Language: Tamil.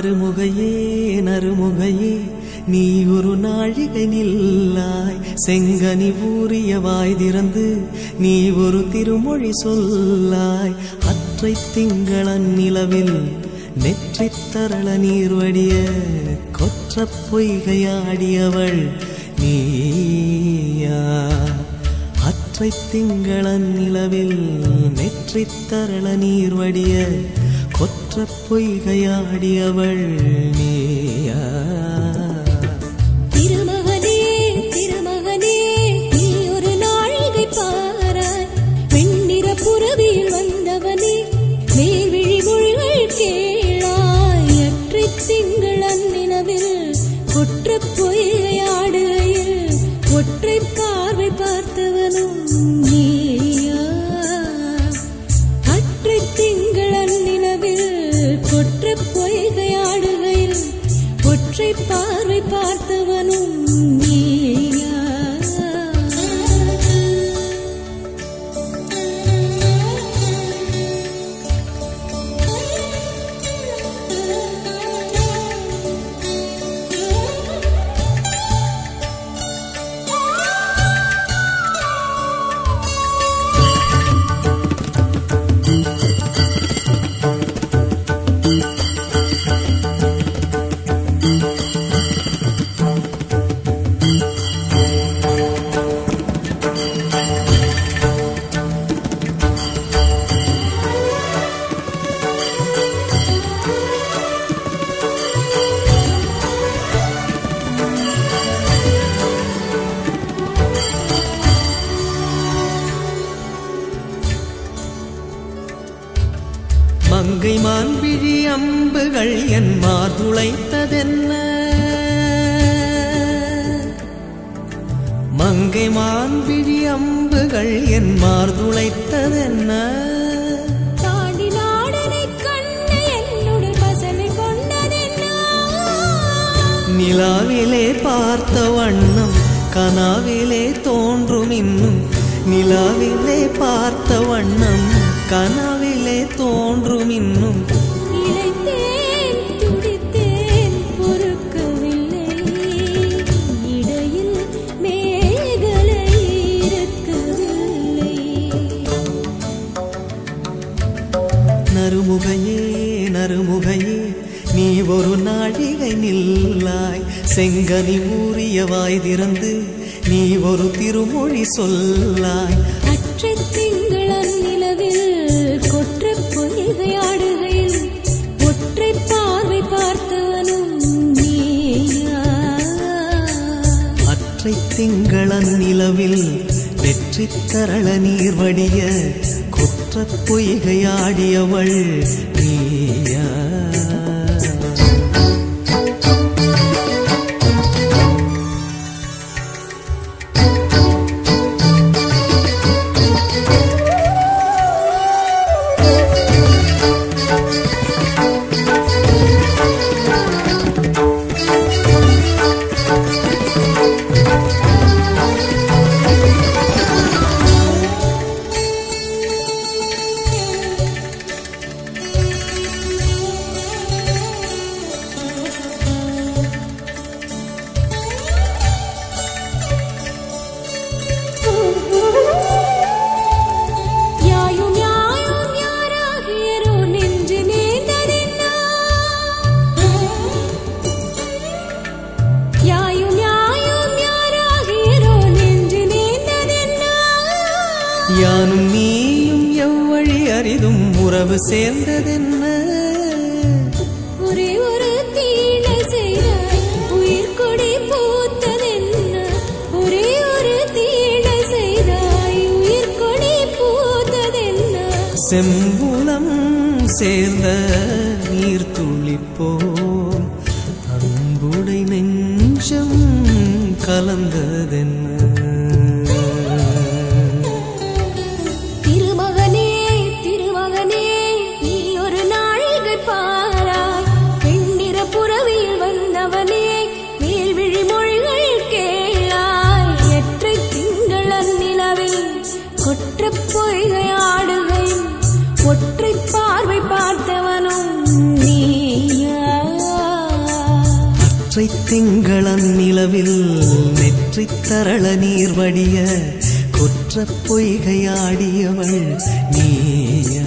நறுமுகையே நறுமுகையே நீ ஒரு நாழிகை நில்லாய். செங்கனி ஊறிய வாய் திறந்து நீ ஒரு திருமொழி சொல்லாய். அற்றை திங்களன் நிலவில் நெற்றித் தரள நீர்வடிய கொற்ற பொய்கையாடியவள் நீயா. அற்றை திங்களன் நிலவில் நெற்றித் தரள நீர் வடிய கொற்ற பொய்கையாடியவள் நீயா? திருமகனே பொய்கையாடுகையில் ஒற்றை பார்வை பார்த்தவனும் நீ. மங்கை மான்விழி அம்புகள் என் மார்துளைத்ததென்ன மங்கை மான்விழி அம்புகள் என் மார்துளைத்ததென்ன நிலாவிலே பார்த்த வண்ணம் கனாவிலே தோன்றும் இன்னும். நிலாவிலே பார்த்த வண்ணம் கனாவிலே தோன்றும் இன்னும் நறுமுகையே நறுமுகையே நீ ஒரு நாழிகை நில்லாய். செங்கனி ஊறிய வாய் திறந்து நீ ஒரு திருமொழி சொல்லாய். அற்றை திங்கள் அந்நிலவில் அற்றை திங்களன் நிலவில் வெற்றி தரள நீர் வடிய குற்ற பொய்கையாடியவள் நீ. யானும் நீயும் எவ்வழி அரிதும் உறவு சேர்ந்ததென்ன? ஒரே ஒரு தீனை செய்தாய் உயிர் கொடி பூத்ததென்ன? ஒரே ஒரு தீனை செய்தாய் உயிர் கொடி பூத்ததென்ன? செம்புலம் சேர்ந்த நீர் துளிப்போம் அன்புடை நெஞ்சம் கலந்ததென்ன? பார்வை பார்த்தவனும் நெற்றை திங்களன் நிலவில் நெற்றி தரள நீர் வடிய குற்ற பொய்கையாடியவள் நீயா?